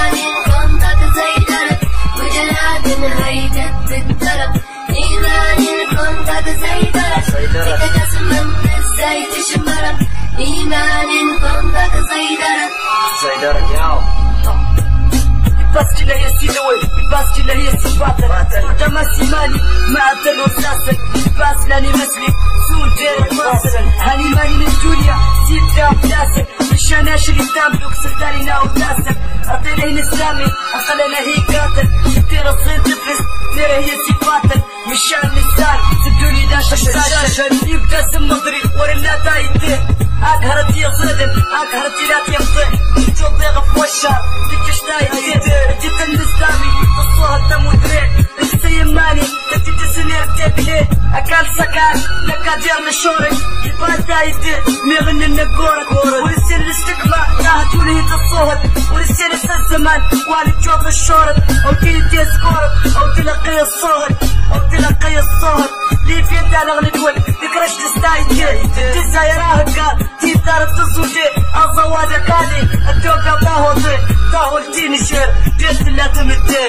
عالي غمضة سيطرت وجلاد هيدت بالطرب إيماني غمضة سيطرت لك جسما إزاي تشمرت إيماني غمضة سيطرت سيطرت ياو بس كلها هي سيلوي بس كلها هي سباتر قدام السمالي ما أدلو ساسك بس لاني مثلي سون جيري ماسك مش ناو تاسل اعطيني نسامي اقلنا هي قاتل. دير الصيد تفلس دير هي سيباتل مشان لسان سدوني لا شاشاشن يبدأ سم مضري ورنا دايته أقهرت يا صدم أقهرت لا تيمطي جوب ضيغ في وشها تكش اكل لك دير مشورك. يبقى دايته ميغن النقورك ورسل الاستقبال نهجوني تصوهد ورسل الزمان والي تشوف الشورد. أو تيجي سكورك أو تلقي الصهد. أو تلقي الصهد. لي في يدها اغلى دول تكرش لستايتي تسايراه قال تيدار التصوجي الزواج كالي التوقع طاهو طاهو التيني شير جيت لا تمدي